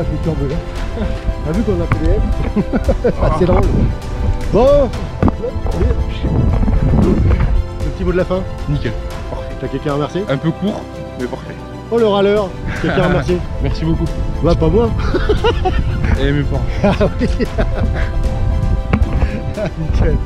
la future bleue. T'as vu qu'on a fait des M Ah, C'est drôle. Bon Le petit mot de la fin Nickel. parfait. T'as quelqu'un à remercier? Un peu court, mais parfait. Oh le râleur Quelqu'un à remercier? Merci beaucoup. Bah pas moi eh, Et mes parents. Ah oui Nickel